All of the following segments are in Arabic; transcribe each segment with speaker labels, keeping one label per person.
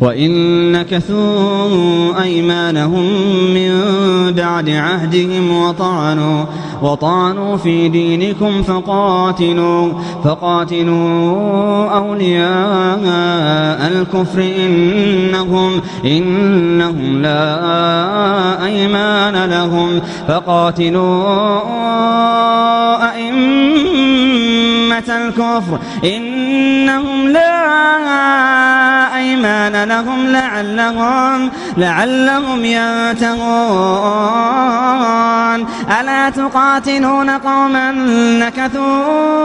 Speaker 1: وإن نكثوا أيمانهم من بعد عهدهم وطعنوا, وطعنوا في دينكم فقاتلوا, فقاتلوا أولياء الكفر إنهم, إنهم لا أيمان لهم. فقاتلوا أئمة الكفر إنهم لا لهم لعلهم, لعلهم ينتهون. ألا تقاتلون قوما نكثوا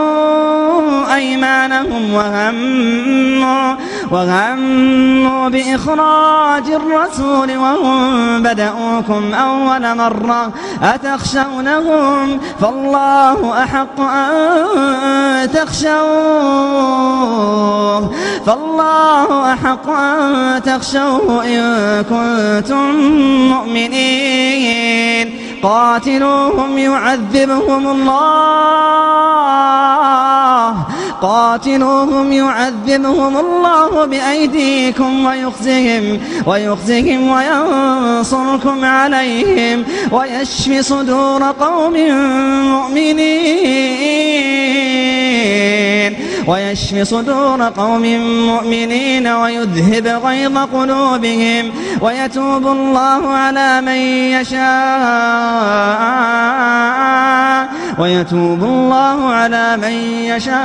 Speaker 1: أيمانهم وهموا, وهموا بإخراج الرسول وهم بدأوكم أول مرة أتخشونهم فالله أحق أن تخشوه فالله أحق أن تخشوه إن كنتم مؤمنين قاتلوهم يعذبهم الله قاتلوهم يعذبهم الله بأيديكم ويخزهم ويخزهم وينصركم عليهم ويشفي صدور قوم مؤمنين ويشفي صدور قوم مؤمنين ويذهب غيظ قلوبهم ويتوب الله على من يشاء. ويتوب الله على من يشاء.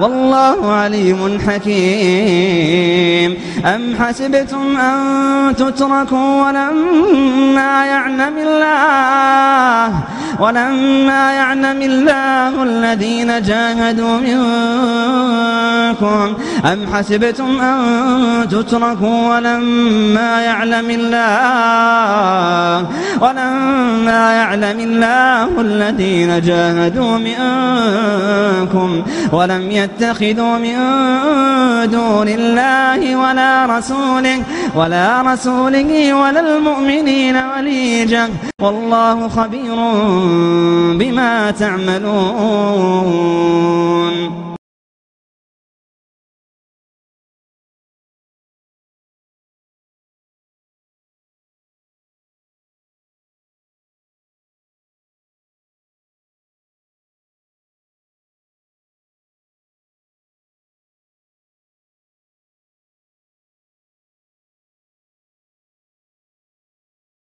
Speaker 1: والله عليم حكيم. أم حسبتم أن تتركوا ولما يعلم الله ولما يعلم الله الذين جاهدوا منكم أم حسبتم أن تتركوا ولما يعلم الله ولما يعلم الله الذين جاهدوا منكم ولم يتخذوا من دون الله ولا رسوله ولا رسوله ولا المؤمنين وليجا والله خبير بما تعملون